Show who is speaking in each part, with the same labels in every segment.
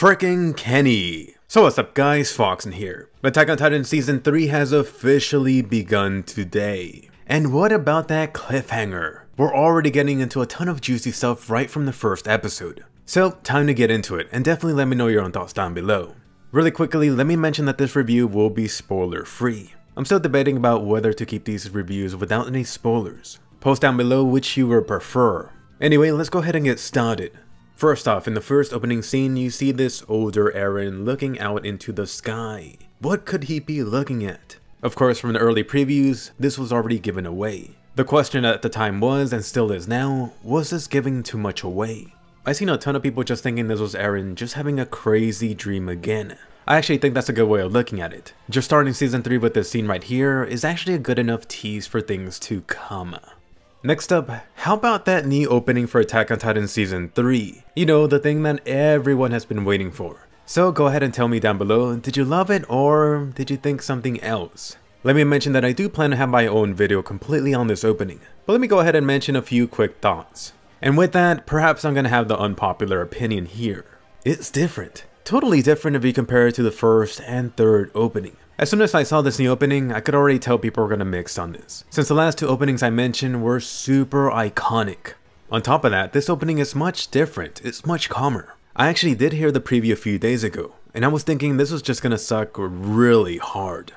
Speaker 1: Fricking Kenny! So what's up guys, Foxen here. Attack on Titan Season 3 has officially begun today. And what about that cliffhanger? We're already getting into a ton of juicy stuff right from the first episode. So, time to get into it, and definitely let me know your own thoughts down below. Really quickly, let me mention that this review will be spoiler free. I'm still debating about whether to keep these reviews without any spoilers. Post down below which you would prefer. Anyway, let's go ahead and get started. First off, in the first opening scene, you see this older Eren looking out into the sky. What could he be looking at? Of course, from the early previews, this was already given away. The question at the time was, and still is now, was this giving too much away? I seen a ton of people just thinking this was Eren just having a crazy dream again. I actually think that's a good way of looking at it. Just starting season 3 with this scene right here is actually a good enough tease for things to come. Next up, how about that new opening for Attack on Titan Season 3? You know, the thing that everyone has been waiting for. So go ahead and tell me down below, did you love it or did you think something else? Let me mention that I do plan to have my own video completely on this opening, but let me go ahead and mention a few quick thoughts. And with that, perhaps I'm gonna have the unpopular opinion here. It's different. Totally different if you compare it to the first and third opening. As soon as I saw this new opening, I could already tell people were gonna mix on this, since the last two openings I mentioned were super iconic. On top of that, this opening is much different, it's much calmer. I actually did hear the preview a few days ago, and I was thinking this was just gonna suck really hard.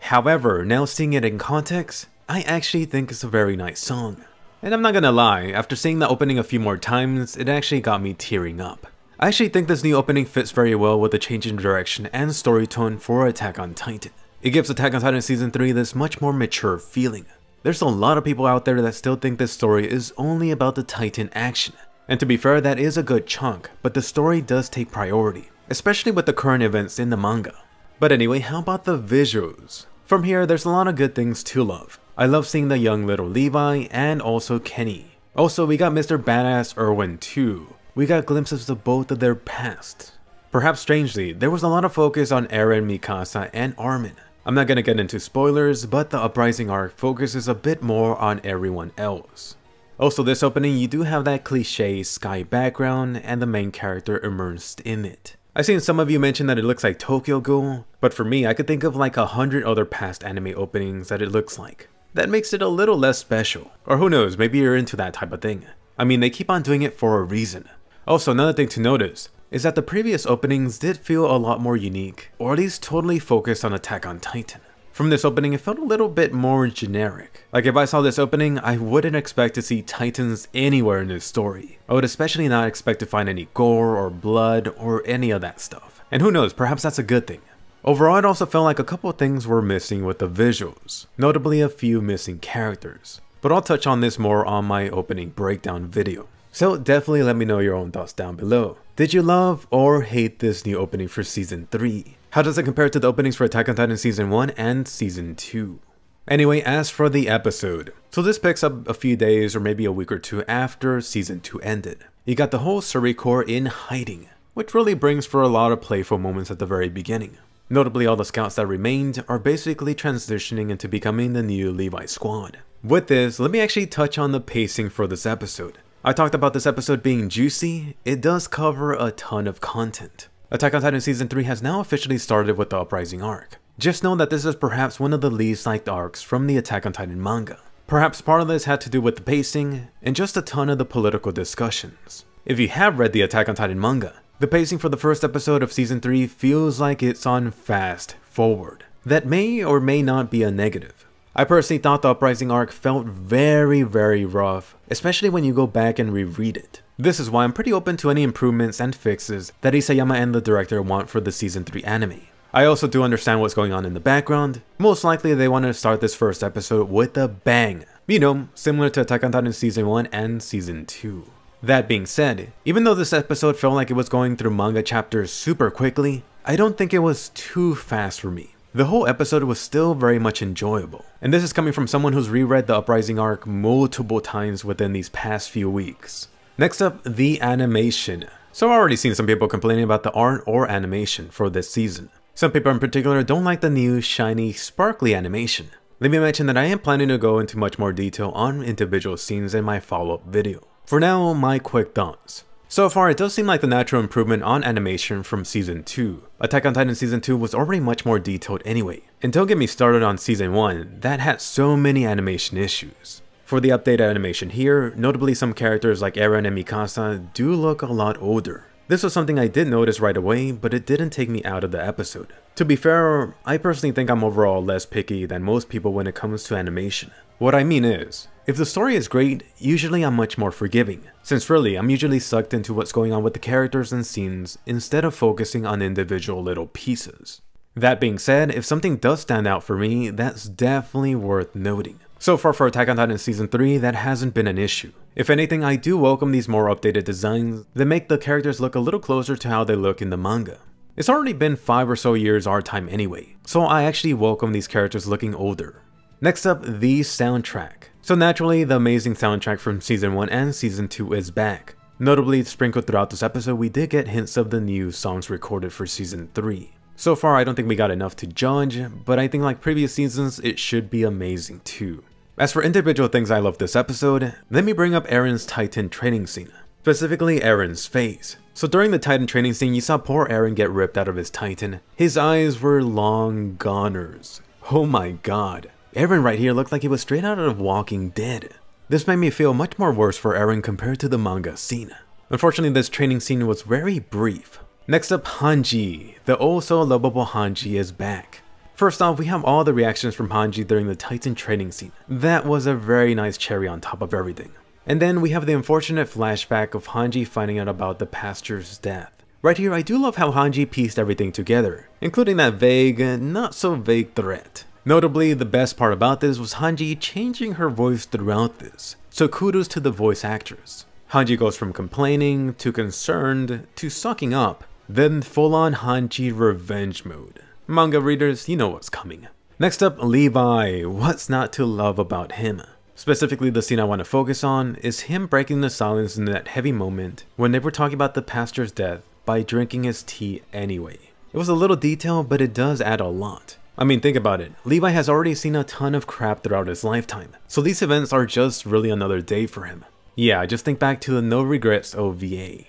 Speaker 1: However, now seeing it in context, I actually think it's a very nice song. And I'm not gonna lie, after seeing the opening a few more times, it actually got me tearing up. I actually think this new opening fits very well with the change in direction and story tone for Attack on Titan. It gives Attack on Titan Season 3 this much more mature feeling. There's a lot of people out there that still think this story is only about the Titan action. And to be fair, that is a good chunk, but the story does take priority, especially with the current events in the manga. But anyway, how about the visuals? From here, there's a lot of good things to love. I love seeing the young little Levi and also Kenny. Also, we got Mr. Badass Erwin too, we got glimpses of both of their past. Perhaps strangely, there was a lot of focus on Eren, Mikasa, and Armin. I'm not gonna get into spoilers, but the Uprising arc focuses a bit more on everyone else. Also this opening, you do have that cliche sky background and the main character immersed in it. I've seen some of you mention that it looks like Tokyo Ghoul, but for me, I could think of like a hundred other past anime openings that it looks like. That makes it a little less special. Or who knows, maybe you're into that type of thing. I mean, they keep on doing it for a reason. Also, another thing to notice is that the previous openings did feel a lot more unique, or at least totally focused on Attack on Titan. From this opening, it felt a little bit more generic. Like if I saw this opening, I wouldn't expect to see Titans anywhere in this story. I would especially not expect to find any gore or blood or any of that stuff. And who knows, perhaps that's a good thing. Overall, it also felt like a couple things were missing with the visuals, notably a few missing characters. But I'll touch on this more on my opening breakdown video. So definitely let me know your own thoughts down below. Did you love or hate this new opening for Season 3? How does it compare to the openings for Attack on Titan Season 1 and Season 2? Anyway, as for the episode, so this picks up a few days or maybe a week or two after Season 2 ended. You got the whole Survey Corps in hiding, which really brings for a lot of playful moments at the very beginning. Notably, all the scouts that remained are basically transitioning into becoming the new Levi squad. With this, let me actually touch on the pacing for this episode. I talked about this episode being juicy, it does cover a ton of content. Attack on Titan Season 3 has now officially started with the Uprising arc. Just know that this is perhaps one of the least liked arcs from the Attack on Titan manga. Perhaps part of this had to do with the pacing, and just a ton of the political discussions. If you have read the Attack on Titan manga, the pacing for the first episode of Season 3 feels like it's on fast forward. That may or may not be a negative. I personally thought the Uprising arc felt very very rough, especially when you go back and reread it. This is why I'm pretty open to any improvements and fixes that Isayama and the director want for the season 3 anime. I also do understand what's going on in the background, most likely they wanted to start this first episode with a bang, you know, similar to Attack on Titan season 1 and season 2. That being said, even though this episode felt like it was going through manga chapters super quickly, I don't think it was too fast for me. The whole episode was still very much enjoyable, and this is coming from someone who's reread the Uprising arc multiple times within these past few weeks. Next up, the animation. So I've already seen some people complaining about the art or animation for this season. Some people in particular don't like the new shiny sparkly animation. Let me mention that I am planning to go into much more detail on individual scenes in my follow-up video. For now, my quick thoughts. So far, it does seem like the natural improvement on animation from Season 2. Attack on Titan Season 2 was already much more detailed anyway. And don't get me started on Season 1, that had so many animation issues. For the updated animation here, notably some characters like Eren and Mikasa do look a lot older. This was something I did notice right away, but it didn't take me out of the episode. To be fair, I personally think I'm overall less picky than most people when it comes to animation. What I mean is, if the story is great, usually I'm much more forgiving, since really I'm usually sucked into what's going on with the characters and scenes instead of focusing on individual little pieces. That being said, if something does stand out for me, that's definitely worth noting. So far for Attack on Titan Season 3, that hasn't been an issue. If anything, I do welcome these more updated designs that make the characters look a little closer to how they look in the manga. It's already been 5 or so years our time anyway, so I actually welcome these characters looking older. Next up, the soundtrack. So naturally, the amazing soundtrack from Season 1 and Season 2 is back. Notably, sprinkled throughout this episode, we did get hints of the new songs recorded for Season 3. So far, I don't think we got enough to judge, but I think like previous seasons, it should be amazing too. As for individual things I love this episode, let me bring up Eren's Titan training scene. Specifically, Eren's face. So during the Titan training scene, you saw poor Eren get ripped out of his Titan. His eyes were long goners. Oh my god. Eren right here looked like he was straight out of Walking Dead. This made me feel much more worse for Eren compared to the manga scene. Unfortunately, this training scene was very brief. Next up, Hanji. The also lovable Hanji is back. First off, we have all the reactions from Hanji during the Titan training scene. That was a very nice cherry on top of everything. And then we have the unfortunate flashback of Hanji finding out about the pastor's death. Right here, I do love how Hanji pieced everything together, including that vague, not so vague threat. Notably, the best part about this was Hanji changing her voice throughout this, so kudos to the voice actress. Hanji goes from complaining, to concerned, to sucking up, then full on Hanji revenge mode. Manga readers, you know what's coming. Next up, Levi. What's not to love about him? Specifically, the scene I want to focus on is him breaking the silence in that heavy moment when they were talking about the pastor's death by drinking his tea anyway. It was a little detail, but it does add a lot. I mean, think about it. Levi has already seen a ton of crap throughout his lifetime, so these events are just really another day for him. Yeah, just think back to the No Regrets OVA.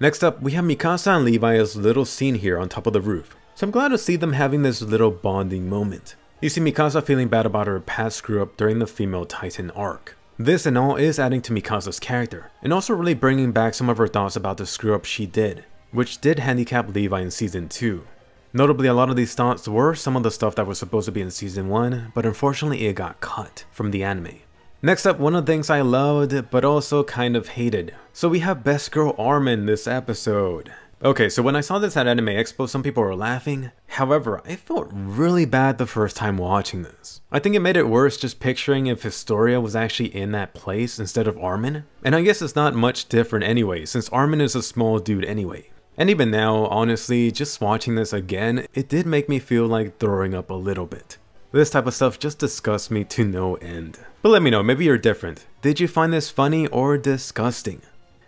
Speaker 1: Next up, we have Mikasa and Levi's little scene here on top of the roof. So I'm glad to see them having this little bonding moment. You see Mikasa feeling bad about her past screw up during the female titan arc. This and all is adding to Mikasa's character, and also really bringing back some of her thoughts about the screw up she did, which did handicap Levi in season 2. Notably, a lot of these thoughts were some of the stuff that was supposed to be in season 1, but unfortunately it got cut from the anime. Next up, one of the things I loved, but also kind of hated. So we have Best Girl Armin this episode. Okay, so when I saw this at Anime Expo, some people were laughing. However, I felt really bad the first time watching this. I think it made it worse just picturing if Historia was actually in that place instead of Armin. And I guess it's not much different anyway, since Armin is a small dude anyway. And even now, honestly, just watching this again, it did make me feel like throwing up a little bit. This type of stuff just disgusts me to no end. But let me know, maybe you're different. Did you find this funny or disgusting?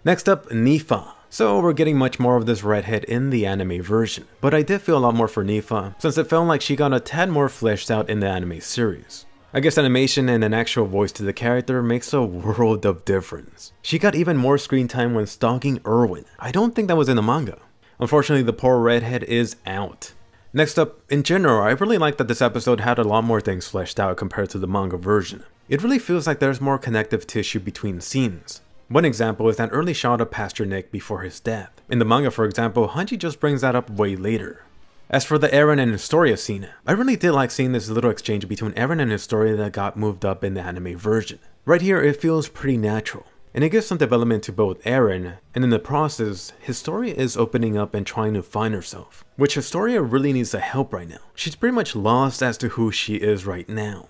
Speaker 1: Next up, Nifa. So we're getting much more of this redhead in the anime version, but I did feel a lot more for Nifa, since it felt like she got a tad more fleshed out in the anime series. I guess animation and an actual voice to the character makes a world of difference. She got even more screen time when stalking Erwin. I don't think that was in the manga. Unfortunately, the poor redhead is out. Next up, in general, I really like that this episode had a lot more things fleshed out compared to the manga version. It really feels like there's more connective tissue between scenes. One example is that early shot of Pastor Nick before his death. In the manga, for example, Hanji just brings that up way later. As for the Eren and Historia scene, I really did like seeing this little exchange between Eren and Historia that got moved up in the anime version. Right here, it feels pretty natural. And it gives some development to both Eren, and in the process, Historia is opening up and trying to find herself, which Historia really needs the help right now. She's pretty much lost as to who she is right now.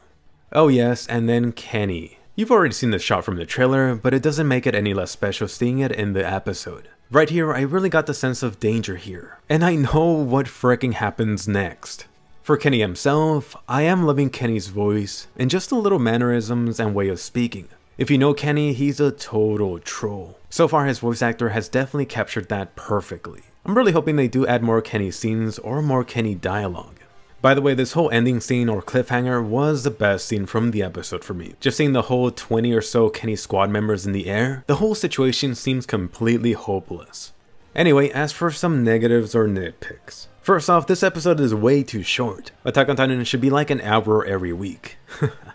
Speaker 1: Oh yes, and then Kenny. You've already seen this shot from the trailer, but it doesn't make it any less special seeing it in the episode. Right here, I really got the sense of danger here, and I know what fricking happens next. For Kenny himself, I am loving Kenny's voice, and just the little mannerisms and way of speaking. If you know Kenny, he's a total troll. So far his voice actor has definitely captured that perfectly. I'm really hoping they do add more Kenny scenes or more Kenny dialogue. By the way, this whole ending scene or cliffhanger was the best scene from the episode for me. Just seeing the whole 20 or so Kenny squad members in the air, the whole situation seems completely hopeless. Anyway, as for some negatives or nitpicks. First off, this episode is way too short. Attack on Titan should be like an hour every week.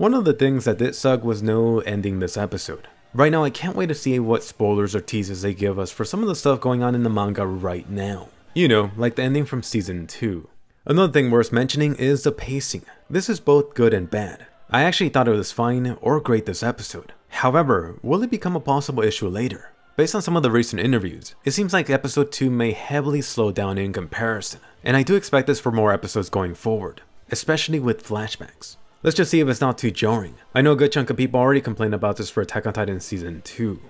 Speaker 1: One of the things that did suck was no ending this episode. Right now, I can't wait to see what spoilers or teases they give us for some of the stuff going on in the manga right now. You know, like the ending from season 2. Another thing worth mentioning is the pacing. This is both good and bad. I actually thought it was fine or great this episode. However, will it become a possible issue later? Based on some of the recent interviews, it seems like episode 2 may heavily slow down in comparison, and I do expect this for more episodes going forward, especially with flashbacks. Let's just see if it's not too jarring. I know a good chunk of people already complained about this for Attack on Titan Season 2.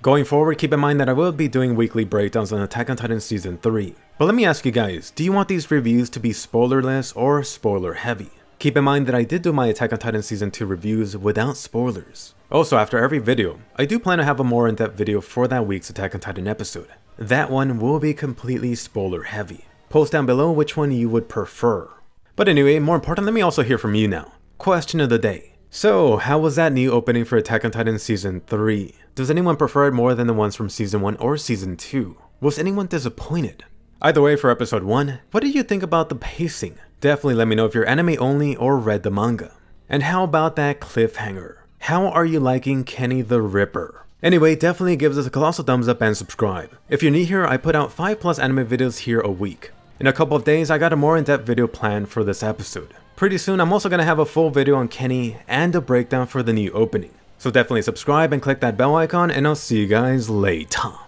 Speaker 1: Going forward, keep in mind that I will be doing weekly breakdowns on Attack on Titan Season 3. But let me ask you guys, do you want these reviews to be spoilerless or spoiler heavy? Keep in mind that I did do my Attack on Titan Season 2 reviews without spoilers. Also, after every video, I do plan to have a more in-depth video for that week's Attack on Titan episode. That one will be completely spoiler heavy. Post down below which one you would prefer. But anyway, more important, let me also hear from you now. Question of the day. So, how was that new opening for Attack on Titan Season 3? Does anyone prefer it more than the ones from Season 1 or Season 2? Was anyone disappointed? Either way, for Episode 1, what did you think about the pacing? Definitely let me know if you're anime only or read the manga. And how about that cliffhanger? How are you liking Kenny the Ripper? Anyway, definitely give us a colossal thumbs up and subscribe. If you're new here, I put out 5 plus anime videos here a week. In a couple of days, I got a more in-depth video planned for this episode. Pretty soon, I'm also to have a full video on Kenny and a breakdown for the new opening. So definitely subscribe and click that bell icon and I'll see you guys later.